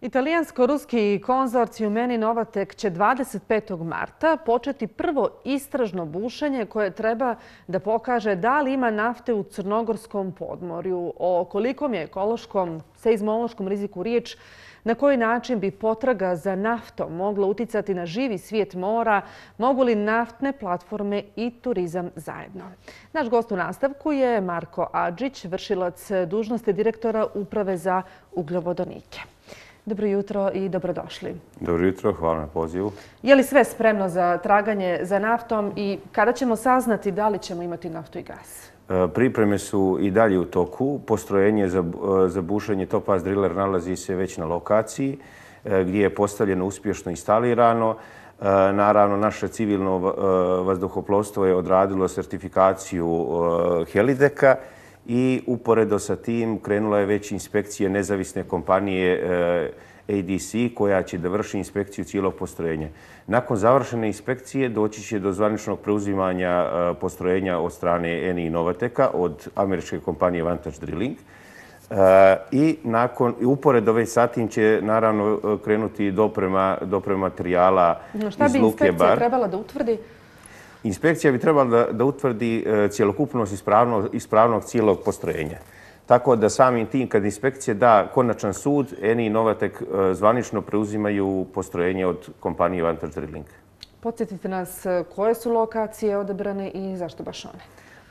Italijansko-ruski konzorcijum Eni Novatek će 25. marta početi prvo istražno bušenje koje treba da pokaže da li ima nafte u Crnogorskom podmorju, o kolikom je ekološkom, seizmološkom riziku riječ, na koji način bi potraga za naftom mogla uticati na živi svijet mora, mogu li naftne platforme i turizam zajedno. Naš gost u nastavku je Marko Adžić, vršilac dužnosti direktora Uprave za ugljovodonike. Dobro jutro i dobrodošli. Dobro jutro, hvala na pozivu. Je li sve spremno za traganje za naftom i kada ćemo saznati da li ćemo imati naftu i gas? E, pripreme su i dalje u toku. Postrojenje za e, bušenje Topaz Driller nalazi se već na lokaciji e, gdje je postavljeno uspješno instalirano. Naravno, naše civilno vazduhoplovstvo je odradilo sertifikaciju Helideka i uporedo sa tim krenula je već inspekcije nezavisne kompanije ADC koja će da vrši inspekciju cijelog postrojenja. Nakon završene inspekcije doći će do zvaničnog preuzimanja e, postrojenja od strane Eni Novateka od američke kompanije Vantage Drilling. E, I nakon, uporedo već sa tim će naravno krenuti doprema, doprema materijala iz Luke Bar. Šta bi inspekcija trebala da utvrdi? Inspekcija bi trebala da, da utvrdi cijelokupnost ispravnog, ispravnog cijelog postrojenja. Tako da samim tim, kad inspekcije da konačan sud, Eni i Novatek e, zvanično preuzimaju postrojenje od kompanije Vantage Drilling. Podsjetite nas e, koje su lokacije odebrane i zašto baš one?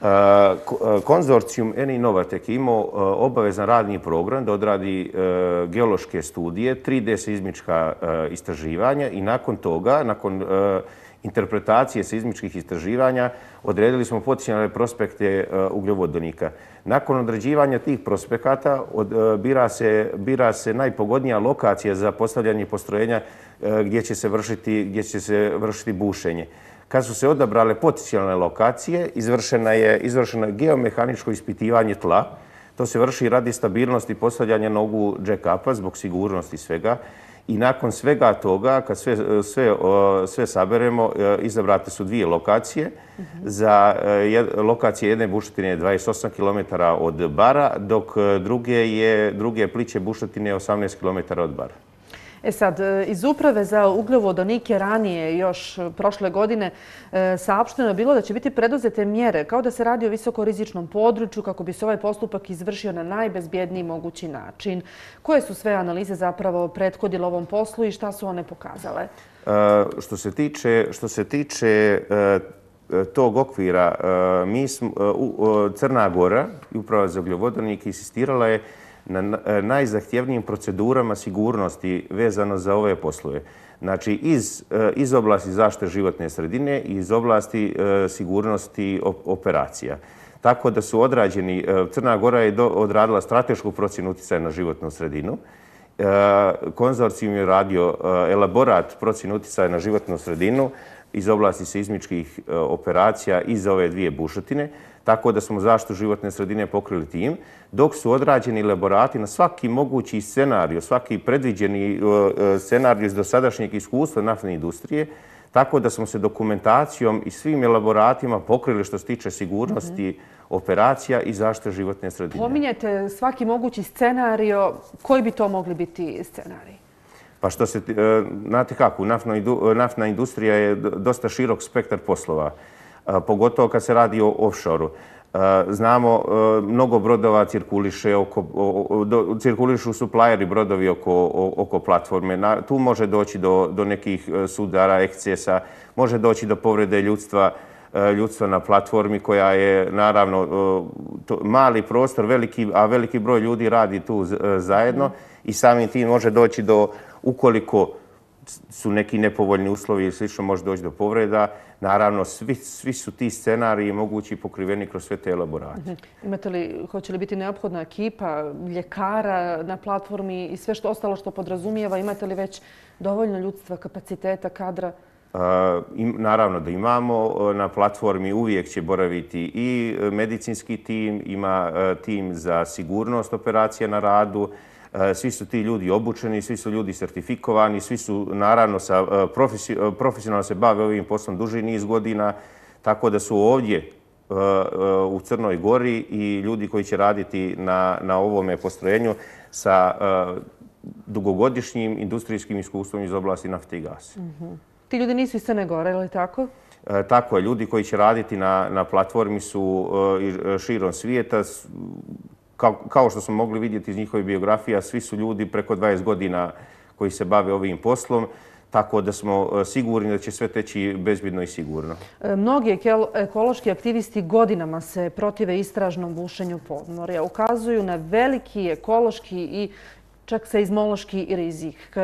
E, konzorcijum Eni Novatek imao obavezan radni program da odradi geološke studije, 3D seizmička istraživanja i nakon toga, nakon interpretacije seizmičkih istraživanja, odredili smo potencijalne prospekte e, ugljovodonika. Nakon određivanja tih prospekata od, e, bira se, bira se najpogodnija lokacija za postavljanje postrojenja e, gdje će se vršiti, gdje će se vršiti bušenje. Kad su se odabrale potencijalne lokacije, izvršena je, izvršeno je geomehaničko ispitivanje tla. To se vrši radi stabilnosti postavljanja nogu jack-upa zbog sigurnosti svega. I nakon svega toga, kad sve, sve, sve saberemo, e, izabrate su dvije lokacije. Za e, lokacije jedne bušetine je 28 km od bara, dok e, druge je druge pliće bušetine 18 km od bara. E sad, e, iz uprave za ugljovodonike ranije, još prošle godine, e, saopšteno je bilo da će biti preduzete mjere kao da se radi o visokorizičnom području kako bi se ovaj postupak izvršio na najbezbjedniji mogući način. Koje su sve analize zapravo prethodile ovom poslu i šta su one pokazale? E, što se tiče, što se tiče tog okvira, mi smo, Crna Gora i uprava za ugljovodonike insistirala je na e, najzahtjevnijim procedurama sigurnosti vezano za ove poslove. Znači, iz, e, iz oblasti zaštite životne sredine i iz oblasti e, sigurnosti operacija. Tako da su odrađeni, Crna Gora je odradila stratešku procjenu utjecaja na životnu sredinu. Konzorcijum je radio elaborat procjenu utjecaja na životnu sredinu iz oblasti seizmičkih e, operacija iz ove dvije bušotine tako da smo zaštitu životne sredine pokrili tim, dok su odrađeni laborati na svaki mogući scenariju, svaki predviđeni e, e, scenariju iz dosadašnjeg iskustva naftne industrije, tako da smo se dokumentacijom i svim elaboratima pokrili što se tiče sigurnosti operacija i zaštite životne sredine. Pominjete svaki mogući scenario. koji bi to mogli biti scenariji? Pa što se, e, znate kako, naftna e, industrija je dosta širok spektar poslova e, pogotovo kad se radi o offshore-u. Znamo, mnogo brodova cirkuliše oko, cirkulišu suplajeri brodovi oko, oko platforme. Tu može doći do, do nekih sudara, ekscesa, može doći do povrede ljudstva, E, ljudstva na platformi koja je naravno e, to, mali prostor, veliki, a veliki broj ljudi radi tu e, zajedno i samim tim može doći do, ukoliko su neki nepovoljni uslovi ili slično, može doći do povreda. Naravno, svi, svi su ti scenariji mogući pokriveni kroz sve te elaborate. Mhm. Imate li, hoće li biti neophodna ekipa, ljekara na platformi i sve što ostalo što podrazumijeva? Imate li već dovoljno ljudstva, kapaciteta, kadra? Eh, naravno da imamo. Eh, na platformi uvijek će boraviti i eh, medicinski tim, ima tim za sigurnost operacija na radu, svi su ti ljudi obučeni, svi su ljudi sertifikovani, svi su naravno sa profesionalno se bave ovim poslom duži niz godina, tako da su ovdje u Crnoj Gori i ljudi koji će raditi na, na ovome postrojenju sa dugogodišnjim industrijskim iskustvom iz oblasti nafte i gasa. Mhm. Ti ljudi nisu iz Crne Gore, ili tako? E, tako je, ljudi koji će raditi na, na platformi su e, širom svijeta. Kao, kao što smo mogli vidjeti iz njihove biografija, svi su ljudi preko 20 godina koji se bave ovim poslom tako da smo e, sigurni da će sve teći bezbjedno i sigurno. E, mnogi ekološki aktivisti godinama se protive istražnom bušenju podmorja. Ukazuju na veliki ekološki i čak se izmološki rizik.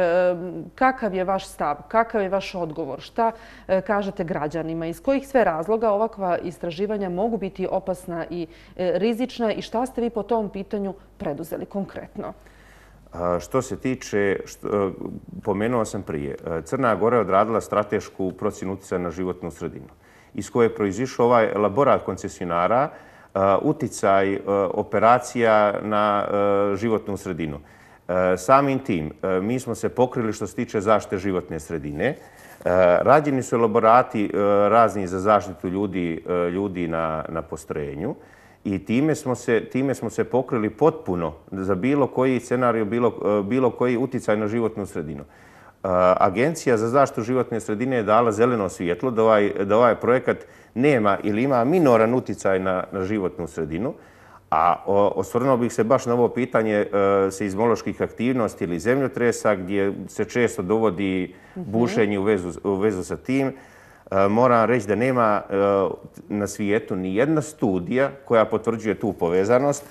Kakav je vaš stav? Kakav je vaš odgovor? Šta e, kažete građanima? Iz kojih sve razloga ovakva istraživanja mogu biti opasna i e, rizična i šta ste vi po tom pitanju preduzeli konkretno? Što se tiče, što, e, pomenuo sam prije, Crna Gora je odradila stratešku procjenu utjecaja na životnu sredinu, iz koje je proizišao ovaj elaborat koncesionara, uticaj operacija na životnu sredinu. E, samim tim, e, mi smo se pokrili što se tiče zaštite životne sredine. E, rađeni su elaborati razni za zaštitu ljudi, ljudi na, na postrojenju i time smo se, time smo se pokrili potpuno za bilo koji scenariju, bilo, bilo koji uticaj na životnu sredinu. Agencija za zaštitu životne sredine je dala zeleno svjetlo da ovaj, da ovaj projekat nema ili ima minoran uticaj na, na životnu sredinu, a osvrnuo bih se baš na ovo pitanje e, seizmoloških aktivnosti ili zemljotresa gdje se često dovodi bušenje u vezu, u vezu sa tim. E, moram reći da nema e, na svijetu ni jedna studija koja potvrđuje tu povezanost,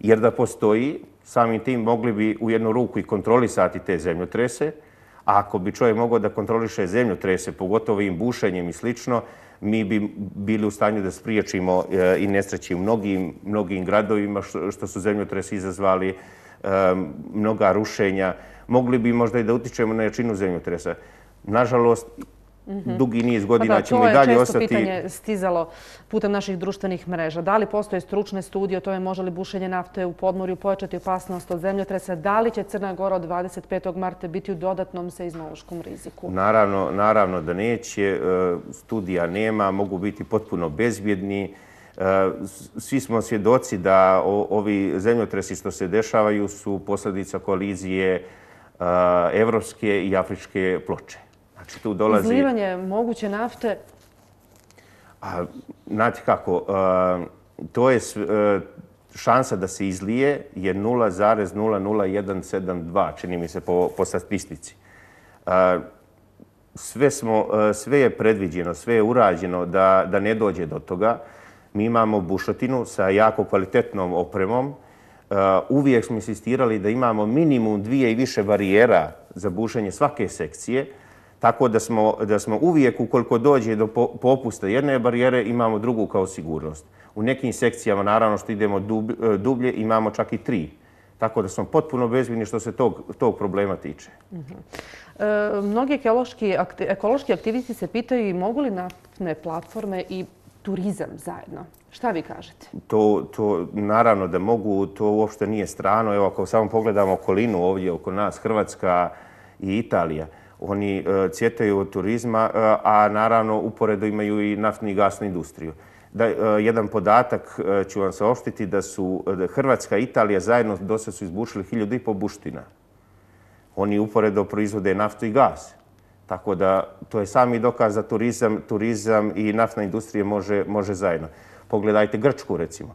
jer da postoji, samim tim mogli bi u jednu ruku i kontrolisati te zemljotrese, a ako bi čovjek mogao da kontroliše zemljotrese, pogotovo im bušenjem i slično, mi bi bili u stanju da spriječimo e, i nesreći u mnogim, mnogim gradovima što su zemljotresi izazvali, eh, mnoga rušenja. Mogli bi možda i da utičemo na jačinu zemljotresa. Nažalost, Mhm. dugi niz godina ćemo i dalje ostati... To je često pitanje stizalo putem naših društvenih mreža. Da li postoje stručne studije o tome može li bušenje nafte u podmorju pojačati opasnost od zemljotresa? Da li će Crna Gora od 25. marta biti u dodatnom seizmološkom riziku? Naravno, naravno da neće. E, studija nema, mogu biti potpuno bezbjedni. E, svi smo svjedoci da ovi zemljotresi što se dešavaju su posljedica kolizije e, evropske i afričke ploče. Znači, tu dolazi... Izlivanje moguće nafte? A, znate kako, a, to je a, šansa da se izlije je 0,00172, čini mi se po, po statistici. A, sve, smo, a, sve je predviđeno, sve je urađeno da, da ne dođe do toga. Mi imamo bušotinu sa jako kvalitetnom opremom. Uvijek smo insistirali da imamo minimum dvije i više barijera za bušenje svake sekcije. Tako da smo, da smo uvijek, ukoliko dođe do popusta jedne barijere, imamo drugu kao sigurnost. U nekim sekcijama, naravno što idemo e, dublje, imamo čak i tri. Tako da smo potpuno bezbjedni što se tog, tog problema tiče. Uh -huh. e, mnogi ekološki, ekološki aktivisti se pitaju mogu li naftne platforme i turizam zajedno. Šta vi kažete? To, to naravno da mogu, to uopšte nije strano. Evo ako samo pogledamo okolinu ovdje oko nas, Hrvatska i Italija, oni e, cvjetaju od turizma, e, a naravno uporedo imaju i naftnu i gasnu industriju. Da, e, jedan podatak e, ću vam saopštiti da su Hrvatska i Italija zajedno do su izbušili hiljadu i po buština. Oni uporedo proizvode naftu i gas. Tako da to je sami dokaz da turizam, turizam i naftna industrija može, može zajedno. Pogledajte Grčku recimo.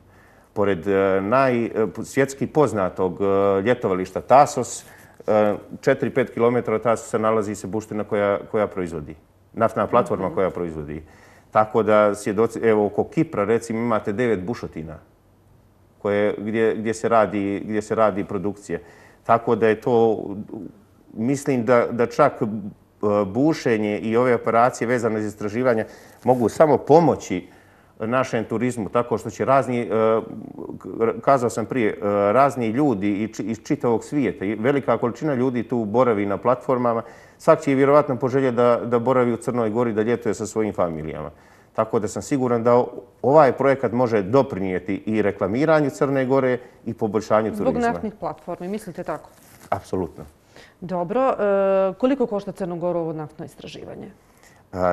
Pored e, naj, e, svjetski poznatog ljetovališta Tasos, 4-5 km ta se nalazi se buština koja, koja proizvodi. Naftna platforma mhm. koja proizvodi. Tako da svjedoci, evo oko Kipra recimo imate devet bušotina koje, gdje, gdje, se radi, gdje se radi produkcija. Tako da je to, mislim da, da čak e, bušenje i ove operacije vezane za istraživanje mogu samo pomoći našem turizmu tako što će razni, e, kazao sam prije, e, razni ljudi iz čitavog svijeta, velika količina ljudi tu boravi na platformama, svak će vjerovatno poželje da, da boravi u Crnoj Gori, da ljetuje sa svojim familijama. Tako da sam siguran da ovaj projekat može doprinijeti i reklamiranju Crne Gore i poboljšanju turizma. Zbog naftnih platformi, mislite tako? Apsolutno. Dobro. E, koliko košta Crnogoru ovo naftno istraživanje?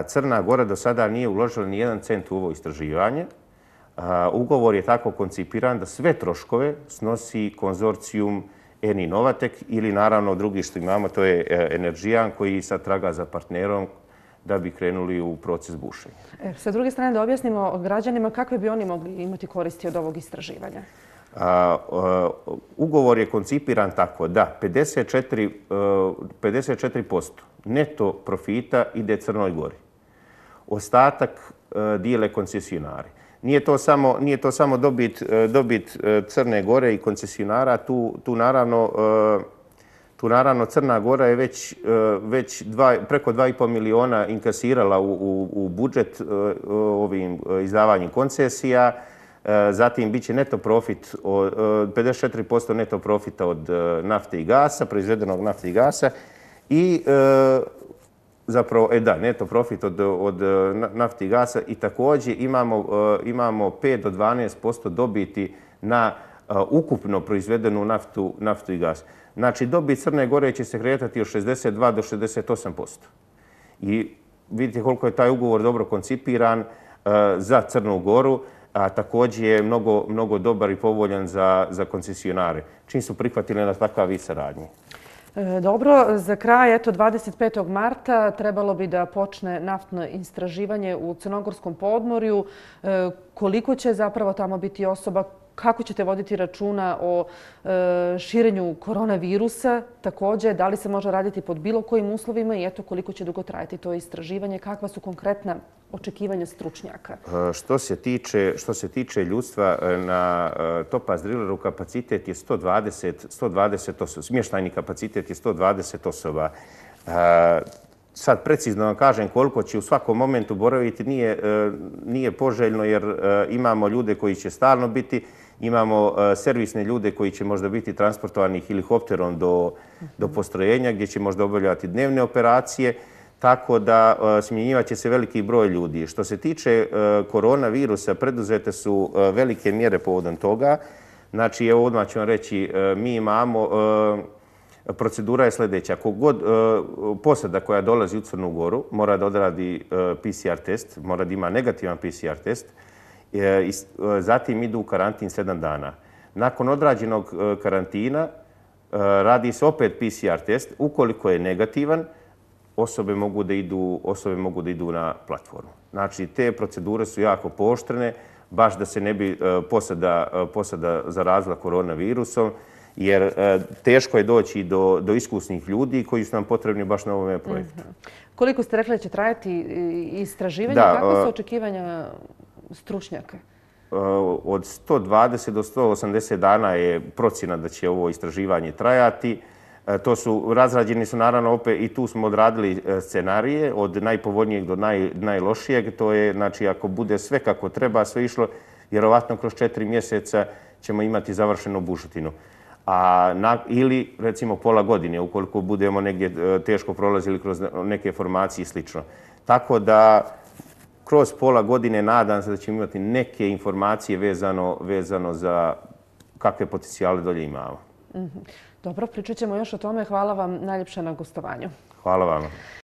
Crna Gora do sada nije uložila ni jedan cent u ovo istraživanje. Ugovor je tako koncipiran da sve troškove snosi konzorcijum Eni Novatek ili naravno drugi što imamo, to je e, Energijan koji sad traga za partnerom da bi krenuli u proces bušenja. E, sa druge strane da objasnimo građanima kakve bi oni mogli imati koristi od ovog istraživanja. A, a, ugovor je koncipiran tako da 54, 54% e, neto profita ide Crnoj Gori. Ostatak e, dijele koncesionari. Nije to samo, nije to samo dobit, e, dobit Crne Gore i koncesionara, tu, tu naravno Tu naravno Crna Gora je već, već dva, preko 2,5 miliona inkasirala u, u, u budžet ovim izdavanjem koncesija. E, zatim bit će neto profit, 54% e, neto profita od e, nafte i gasa, proizvedenog nafte i gasa. I e, zapravo, e da, neto profit od, od nafte i gasa. I također imamo, imamo 5 do 12% dobiti na ukupno proizvedenu naftu, naftu i gas. Znači, dobit Crne Gore će se kretati od 62 do 68%. I vidite koliko je taj ugovor dobro koncipiran za Crnu Goru a također je mnogo, mnogo dobar i povoljan za, za koncesionare. Čim su prihvatili na takav vid saradnje? E, dobro, za kraj, eto, 25. marta trebalo bi da počne naftno istraživanje u Crnogorskom podmorju. E, koliko će zapravo tamo biti osoba kako ćete voditi računa o e, širenju koronavirusa također, da li se može raditi pod bilo kojim uslovima i eto koliko će dugo trajati to istraživanje, kakva su konkretna očekivanja stručnjaka? E, što se tiče, što se tiče ljudstva e, na e, Topaz Drilleru, kapacitet je 120, 120 osoba, smještajni kapacitet je 120 osoba. E, sad precizno vam kažem koliko će u svakom momentu boraviti nije, e, nije poželjno jer imamo ljude koji će stalno biti Imamo e, servisne ljude koji će možda biti transportovani helikopterom do, do postrojenja gdje će možda obavljati dnevne operacije, tako da e, smjenjivaće se veliki broj ljudi. Što se tiče e, koronavirusa, preduzete su velike mjere povodom toga. Znači, evo odmah ću vam reći, mi imamo, procedura je sljedeća. Kogod posada koja dolazi u Crnu Goru mora da odradi PCR test, mora da ima negativan PCR test, zatim idu u karantin sedam dana. Nakon odrađenog e, karantina e, radi se opet PCR test. Ukoliko je negativan, osobe mogu da idu, osobe mogu da idu na platformu. Znači, te procedure su jako poštrene, baš da se ne bi posada, posada zarazila koronavirusom, jer teško je doći do, do iskusnih ljudi koji su nam potrebni baš na ovom projektu. Mm -hmm. Koliko ste rekli da će trajati istraživanje? Da, Kako su očekivanja stručnjaka? E, od 120 do 180 dana je procjena da će ovo istraživanje trajati. E, to su, razrađeni su naravno opet i tu smo odradili e, scenarije od najpovoljnijeg do naj, najlošijeg. To je, znači, ako bude sve kako treba, sve išlo, vjerovatno kroz četiri mjeseca ćemo imati završenu bušutinu. A na, ili recimo pola godine, ukoliko budemo negdje teško prolazili kroz neke formacije i slično. Tako da kroz pola godine nadam se da ćemo imati neke informacije vezano, vezano za kakve potencijale dolje imamo. Mhm. Dobro, pričat ćemo još o tome. Hvala vam najljepše na gostovanju. Hvala vam.